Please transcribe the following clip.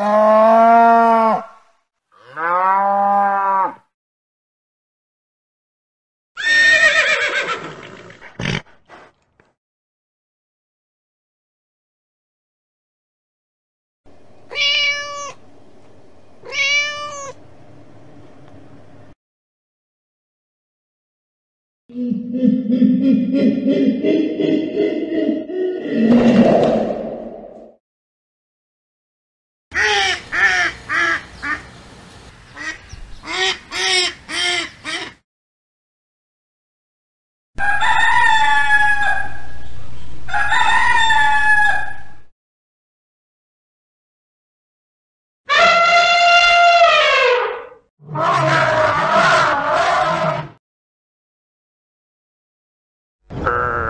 Thank. Brrr.